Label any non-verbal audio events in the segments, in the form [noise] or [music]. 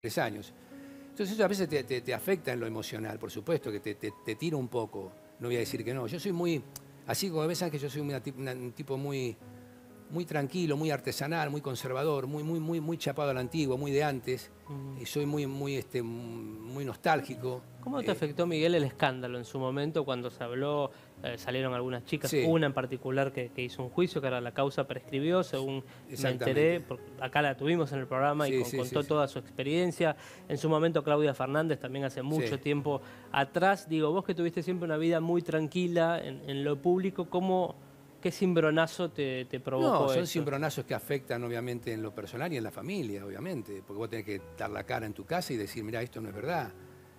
tres años. Entonces eso a veces te, afecta en lo emocional, por supuesto, que te, te, tira un poco. No voy a decir que no. Yo soy muy, así como ves, que yo soy un tipo muy, muy tranquilo, muy artesanal, muy conservador, muy, muy, muy, muy chapado a la antigua, muy de antes. Y soy muy, muy, este, muy nostálgico. ¿Cómo te Eh, afectó, Miguel, el escándalo en su momento cuando se habló, eh, salieron algunas chicas, Sí. una en particular que, que hizo un juicio, que ahora la causa prescribió, según me enteré, porque acá la tuvimos en el programa y Sí, con- sí, contó toda su experiencia. En su momento Claudia Fernández también hace mucho tiempo atrás. Digo, vos que tuviste siempre una vida muy tranquila en, en lo público, ¿cómo, ¿qué cimbronazo te, te provocó No, son eso? cimbronazos que afectan obviamente en lo personal y en la familia, obviamente, porque vos tenés que dar la cara en tu casa y decir, mira, esto no es verdad.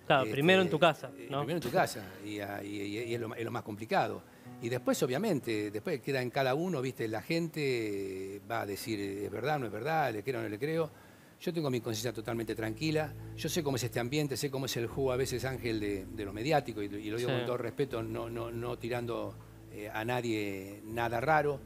Claro, Este, primero en tu casa, eh, ¿no? Primero en tu casa, [laughs] y, y- es, lo, es lo más complicado. Y después, obviamente, después queda en cada uno, viste, la gente va a decir, es verdad, no es verdad, le creo, no le creo. Yo tengo mi conciencia totalmente tranquila. Yo sé cómo es este ambiente, sé cómo es el juego a veces, Ángel, de, de lo mediático, y, lo- y lo digo Sí. con todo respeto, no, no, no tirando eh, a nadie nada raro.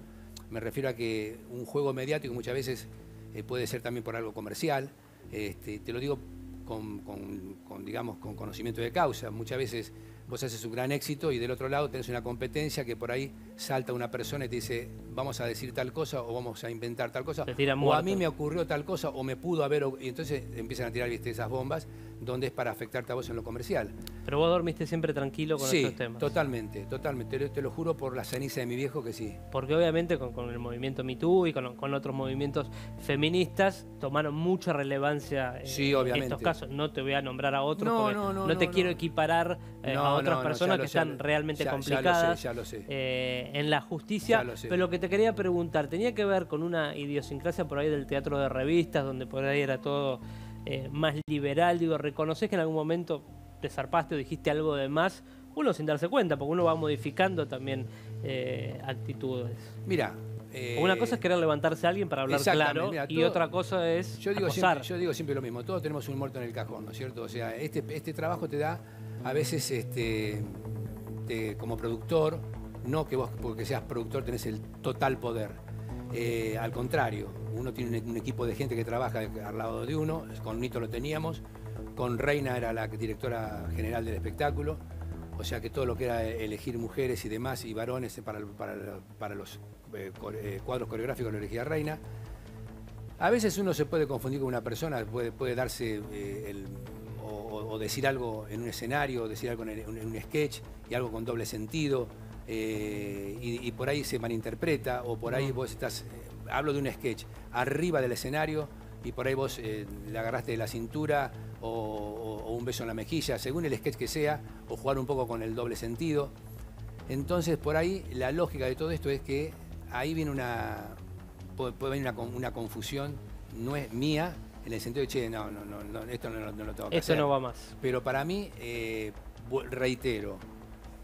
Me refiero a que un juego mediático muchas veces eh, puede ser también por algo comercial. Este, te lo digo con, con- con, digamos, con conocimiento de causa. Muchas veces vos haces un gran éxito y del otro lado tenés una competencia que por ahí salta una persona y te dice, vamos a decir tal cosa o vamos a inventar tal cosa. O a mí me ocurrió tal cosa o me pudo haber... Y entonces empiezan a tirar ¿viste? esas bombas donde es para afectarte a vos en lo comercial. Pero vos dormiste siempre tranquilo con sí, estos temas. totalmente, totalmente. Te lo, te lo juro por la ceniza de mi viejo que sí. Porque obviamente con, con el movimiento Me Too y con, con otros movimientos feministas tomaron mucha relevancia eh, Sí, obviamente. estos casos. No te voy a nombrar a otros No, porque no, no, te no, quiero no. equiparar eh, No, a otras no, no, personas que están realmente ya- ya lo sé, complicadas ya lo sé. eh, en la justicia. Ya lo sé. Pero lo que te quería preguntar, ¿tenía que ver con una idiosincrasia por ahí del teatro de revistas, donde por ahí era todo eh, más liberal? Digo, ¿reconoces que en algún momento te zarpaste o dijiste algo de más? Uno sin darse cuenta, porque uno va modificando también eh, actitudes. Mira. eh, Una cosa es querer levantarse a alguien para hablar claro mira, y otra cosa es Yo digo, acosar. siempre, yo digo siempre lo mismo, todos tenemos un muerto en el cajón, ¿no es cierto? O sea, este, este trabajo te da a veces este, te- como productor, no que vos porque seas productor tenés el total poder. Eh, al contrario, uno tiene un, un equipo de gente que trabaja al lado de uno, con Nito lo teníamos, con Reina era la directora general del espectáculo, o sea que todo lo que era elegir mujeres y demás y varones para, para- para los eh, eh, cuadros coreográficos lo elegía Reina. A veces uno se puede confundir con una persona, puede, puede darse eh, el- o, decir algo en un escenario, o decir algo en, un sketch y algo con doble sentido, eh, y, y por ahí se malinterpreta, o por ahí vos estás, eh, hablo de un sketch, arriba del escenario y por ahí vos eh, le agarraste de la cintura o, o- o un beso en la mejilla, según el sketch que sea, o jugar un poco con el doble sentido. Entonces, por ahí la lógica de todo esto es que ahí viene una, puede, puede venir una, con- una confusión, no es mía, en el sentido de, che, no, no, no, no, esto no, no lo tengo que Esto hacer. no va más. Pero para mí, eh, reitero,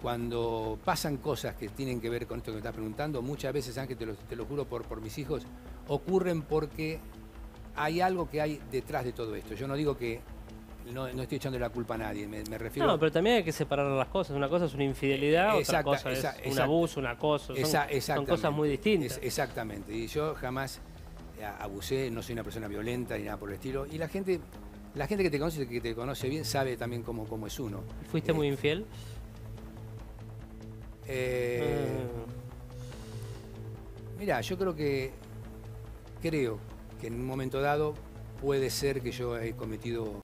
cuando pasan cosas que tienen que ver con esto que me estás preguntando, muchas veces, Ángel, te lo, te lo juro por, por mis hijos, ocurren porque hay algo que hay detrás de todo esto. Yo no digo que no, no estoy echando la culpa a nadie, me, me refiero... No, pero también hay que separar las cosas. Una cosa es una infidelidad, otra Exacta- cosa es un exacta- abuso, un acoso. Son, son cosas muy distintas. Es- exactamente. Y yo jamás eh, abusé, no soy una persona violenta ni nada por el estilo. Y la gente, la gente que te conoce, que te conoce bien, sabe también cómo, cómo es uno. ¿Fuiste Eh, muy infiel? Eh, Mm. Mira, yo creo que creo que en un momento dado puede ser que yo he cometido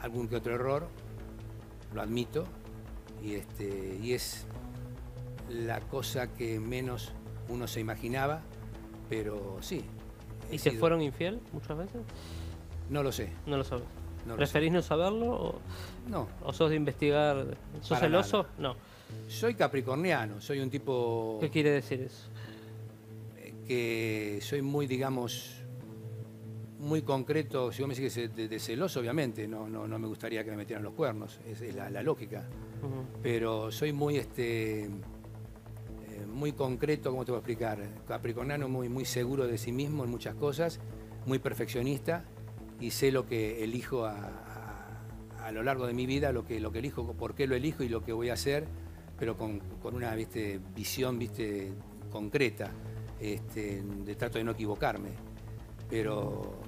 algún que otro error, lo admito, y este y es la cosa que menos uno se imaginaba, pero sí. ¿Y se sido- fueron infiel muchas veces? No lo sé. No lo sabes. No, lo ¿Preferís no saberlo o, no, o sos de investigar? ¿Sos Para celoso? nada. No. Soy capricorniano, soy un tipo ¿Qué quiere decir eso? eh, que soy muy, digamos, muy concreto. Si vos me decís que de, de celoso, obviamente, no, no, no me gustaría que me metieran los cuernos, es, es la, la lógica. Pero soy muy, este, eh, muy concreto, ¿cómo te voy a explicar? Capricorniano, muy, muy seguro de sí mismo en muchas cosas, muy perfeccionista y sé lo que elijo a, a- a lo largo de mi vida, lo que, lo que elijo, por qué lo elijo y lo que voy a hacer, pero con, con una ¿viste? visión ¿viste? concreta. Este, de trato de no equivocarme. Pero